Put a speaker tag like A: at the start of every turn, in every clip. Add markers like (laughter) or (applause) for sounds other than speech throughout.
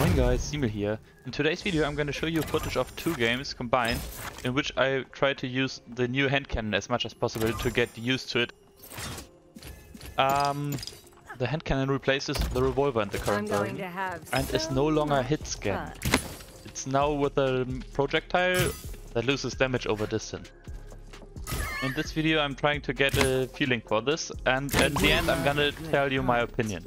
A: Moin guys, Simel here. In today's video I'm going to show you footage of two games combined in which I try to use the new hand cannon as much as possible to get used to it. Um, the hand cannon replaces the revolver in the current version and is no longer hit scan. It's now with a projectile that loses damage over distance. In this video I'm trying to get a feeling for this and at the end I'm gonna tell you my opinion.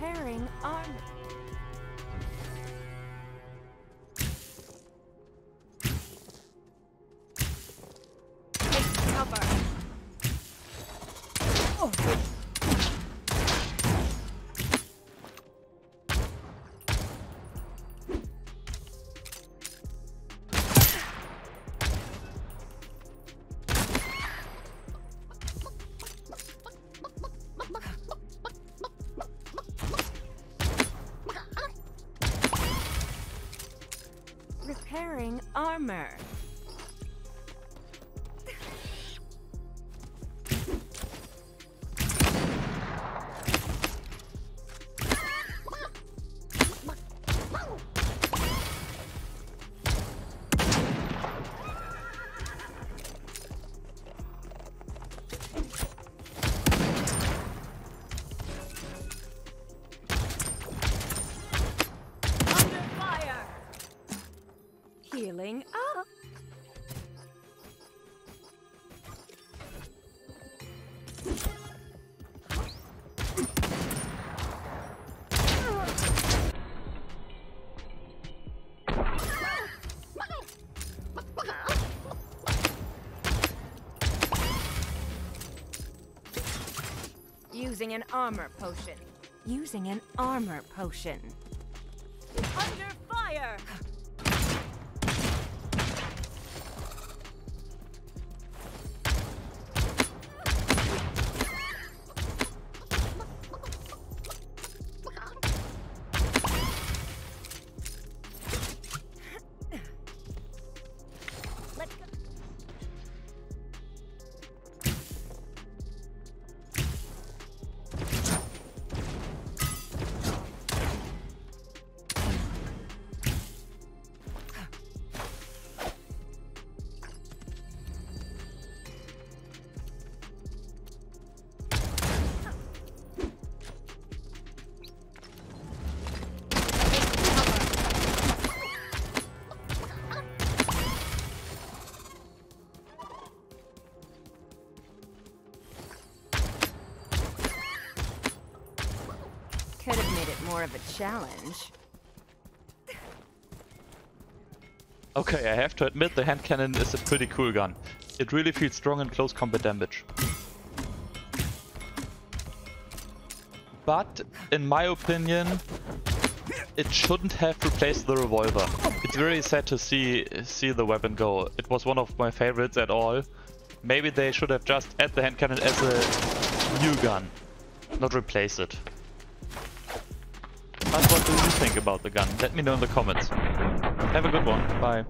B: Repairing armor. Repairing armor. Using an armor potion. Using an armor potion. Under fire! (laughs) of a challenge.
A: Okay, I have to admit the hand cannon is a pretty cool gun. It really feels strong in close combat damage. But, in my opinion, it shouldn't have replaced the revolver. It's very sad to see see the weapon go. It was one of my favorites at all. Maybe they should have just add the hand cannon as a new gun, not replace it. But what do you think about the gun? Let me know in the comments. Have a good one. Bye.